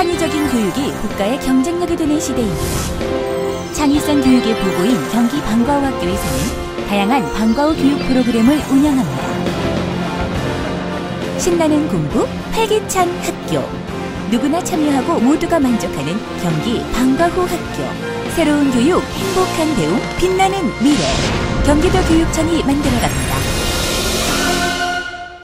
창의적인 교육이 국가의 경쟁력이 되는 시대입니다. 창의성 교육의 보고인 경기 방과후학교에서는 다양한 방과후 교육 프로그램을 운영합니다. 신나는 공부, 활기찬 학교. 누구나 참여하고 모두가 만족하는 경기 방과후 학교. 새로운 교육, 행복한 배움, 빛나는 미래. 경기도 교육청이 만들어갑니다.